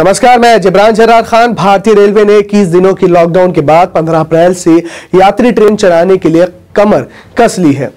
नमस्कार, मैं जिब्रान जरार खान। भारतीय रेलवे ने इक्कीस दिनों की लॉकडाउन के बाद 15 अप्रैल से यात्री ट्रेन चलाने के लिए कमर कस ली है।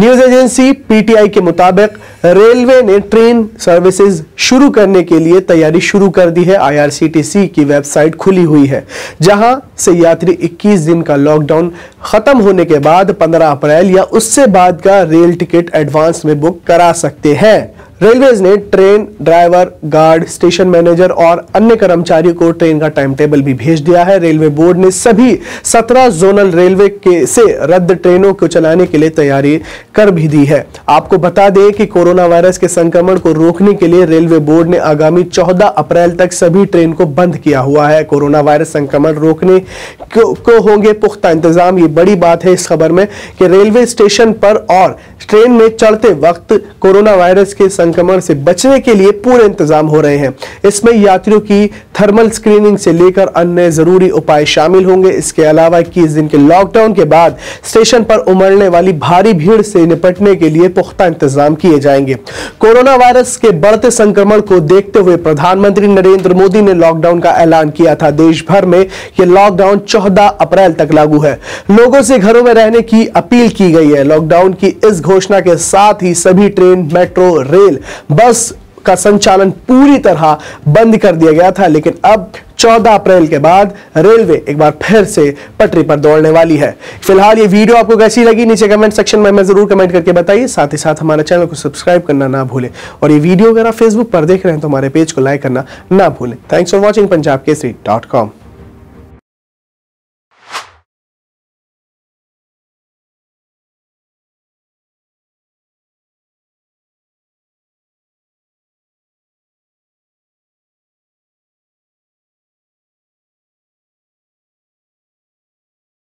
न्यूज़ एजेंसी पीटीआई के मुताबिक रेलवे ने ट्रेन सर्विसेज़ शुरू करने के लिए तैयारी शुरू कर दी है। आईआरसीटीसी की वेबसाइट खुली हुई है, जहाँ से यात्री 21 दिन का लॉकडाउन खत्म होने के बाद 15 अप्रैल या उससे बाद का रेल टिकट एडवांस में बुक करा सकते हैं। रेलवेज ने train driver guard station manager और अन्य कर्मचारियों को ट्रेन का टाइम टेबल भी भेज दिया है। रेलवे बोर्ड ने सभी 17 जोनल रेलवे के से रद्द ट्रेनों को चलाने के लिए तैयारी कर भी दी है। आपको बता दें कि कोरोना वायरस के संक्रमण को रोकने के लिए रेलवे बोर्ड ने आगामी 14 अप्रैल तक सभी ट्रेन को बंद किया हुआ है। कोरोना वायरस संक्रमण रोकने को, को होंगे पुख्ता इंतज़ाम ये बड़ी बात है इस खबर में कि रेलवे स्टेशन पर और ट्रेन में चढ़ते वक्त कोरोना वायरस के संक्रमण से बचने के लिए पूरे इंतज़ाम हो रहे हैं। इसमें यात्रियों की थर्मल स्क्रीनिंग से लेकर अन्य ज़रूरी उपाय शामिल होंगे। इसके अलावा इक्कीस दिन के लॉकडाउन के बाद स्टेशन पर उमड़ने वाली भारी भीड़ से निपटने के लिए पुख्ता इंतज़ाम किए जाएँगे। कोरोना वायरस के बढ़ते संक्रमण को देखते हुए प्रधानमंत्री नरेंद्र मोदी ने लॉकडाउन का ऐलान किया था। देश भर में यह लॉकडाउन चौदह अप्रैल तक लागू है। लोगों से घरों में रहने की अपील की गई है। लॉकडाउन की इस घोषणा के साथ ही सभी ट्रेन, मेट्रो, रेल बस का संचालन पूरी तरह बंद कर दिया गया था, लेकिन अब 14 अप्रैल के बाद रेलवे एक बार फिर से पटरी पर दौड़ने वाली है। फ़िलहाल ये वीडियो आपको कैसी लगी, नीचे कमेंट सेक्शन में मैं ज़रूर कमेंट करके बताइए। साथ ही साथ हमारे चैनल को सब्सक्राइब करना ना भूलें और ये वीडियो अगर आप फेसबुक पर देख रहे हैं तो हमारे पेज को लाइक करना ना भूलें। Thanks for watching Punjab Kesari dot com.